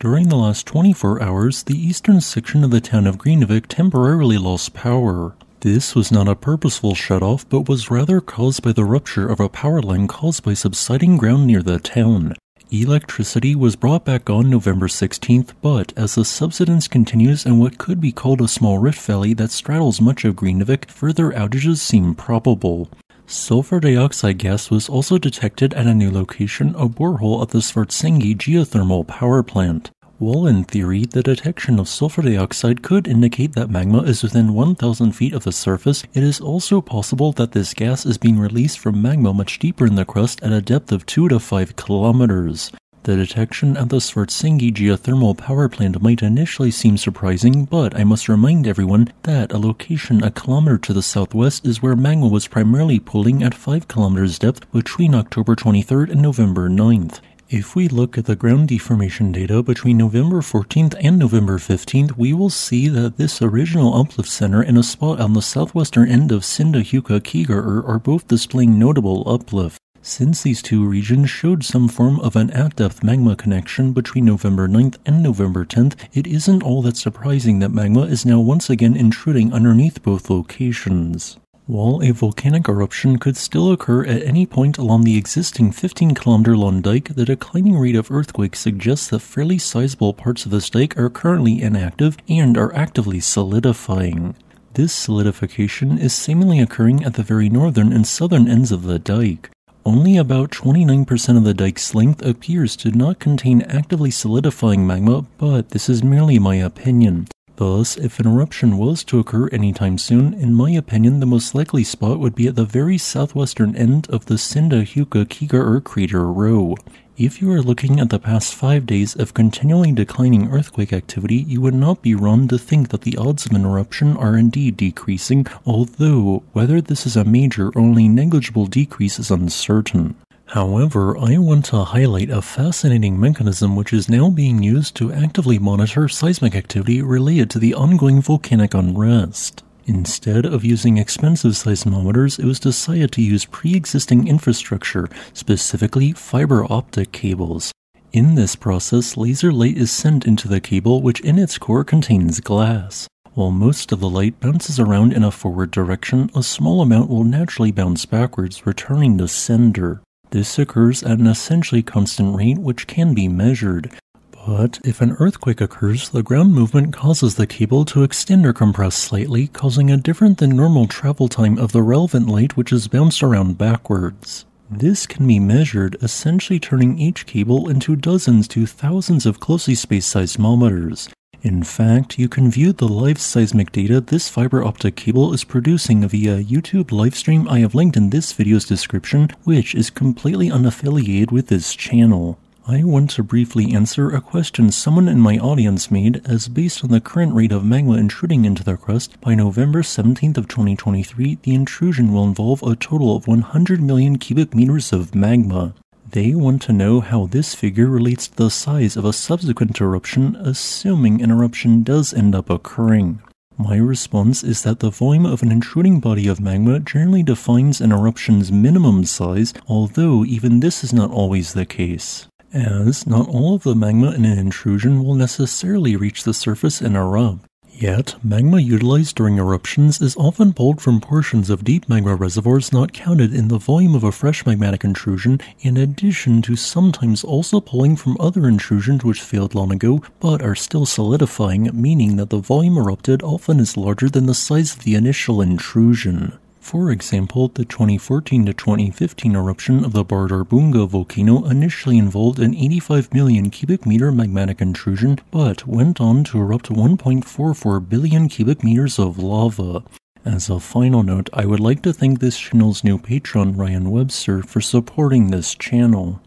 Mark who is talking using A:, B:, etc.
A: During the last 24 hours, the eastern section of the town of Grindavik temporarily lost power. This was not a purposeful shutoff, but was rather caused by the rupture of a power line caused by subsiding ground near the town. Electricity was brought back on November 16th, but as the subsidence continues in what could be called a small rift valley that straddles much of Grindavik, further outages seem probable. Sulfur dioxide gas was also detected at a new location, a borehole at the Svartsengi geothermal power plant. While in theory, the detection of sulfur dioxide could indicate that magma is within 1000 feet of the surface, it is also possible that this gas is being released from magma much deeper in the crust at a depth of 2 to 5 kilometers. The detection at the Svartsengi geothermal power plant might initially seem surprising, but I must remind everyone that a location a kilometer to the southwest is where magma was primarily pooling at 5 kilometers depth between October 23rd and November 9th. If we look at the ground deformation data between November 14th and November 15th, we will see that this original uplift center and a spot on the southwestern end of Sundhnúkagígar are both displaying notable uplift. Since these two regions showed some form of an at-depth magma connection between November 9th and November 10th, it isn't all that surprising that magma is now once again intruding underneath both locations. While a volcanic eruption could still occur at any point along the existing 15 kilometer long dike, the declining rate of earthquakes suggests that fairly sizable parts of this dike are currently inactive and are actively solidifying. This solidification is seemingly occurring at the very northern and southern ends of the dike. Only about 29% of the dike's length appears to not contain actively solidifying magma, but this is merely my opinion. Thus, if an eruption was to occur anytime soon, in my opinion the most likely spot would be at the very southwestern end of the Sundhnúkagígar crater row. If you are looking at the past 5 days of continually declining earthquake activity, you would not be wrong to think that the odds of an eruption are indeed decreasing, although whether this is a major or only negligible decrease is uncertain. However, I want to highlight a fascinating mechanism which is now being used to actively monitor seismic activity related to the ongoing volcanic unrest. Instead of using expensive seismometers, it was decided to use pre-existing infrastructure, specifically fiber optic cables. In this process, laser light is sent into the cable which in its core contains glass. While most of the light bounces around in a forward direction, a small amount will naturally bounce backwards, returning to sender. This occurs at an essentially constant rate which can be measured. But if an earthquake occurs, the ground movement causes the cable to extend or compress slightly, causing a different than normal travel time of the relevant light which is bounced around backwards. This can be measured, essentially turning each cable into dozens to thousands of closely spaced seismometers. In fact, you can view the live seismic data this fiber optic cable is producing via YouTube livestream I have linked in this video's description, which is completely unaffiliated with this channel. I want to briefly answer a question someone in my audience made as based on the current rate of magma intruding into the crust, by November 17th of 2023, the intrusion will involve a total of 100 million cubic meters of magma. They want to know how this figure relates to the size of a subsequent eruption, assuming an eruption does end up occurring. My response is that the volume of an intruding body of magma generally defines an eruption's minimum size, although even this is not always the case. As not all of the magma in an intrusion will necessarily reach the surface and erupt. Yet, magma utilized during eruptions is often pulled from portions of deep magma reservoirs not counted in the volume of a fresh magmatic intrusion, in addition to sometimes also pulling from other intrusions which failed long ago but are still solidifying, meaning that the volume erupted often is larger than the size of the initial intrusion. For example, the 2014 to 2015 eruption of the Bardarbunga volcano initially involved an 85 million cubic meter magmatic intrusion, but went on to erupt 1.44 billion cubic meters of lava. As a final note, I would like to thank this channel's new patron, Ryan Webster, for supporting this channel.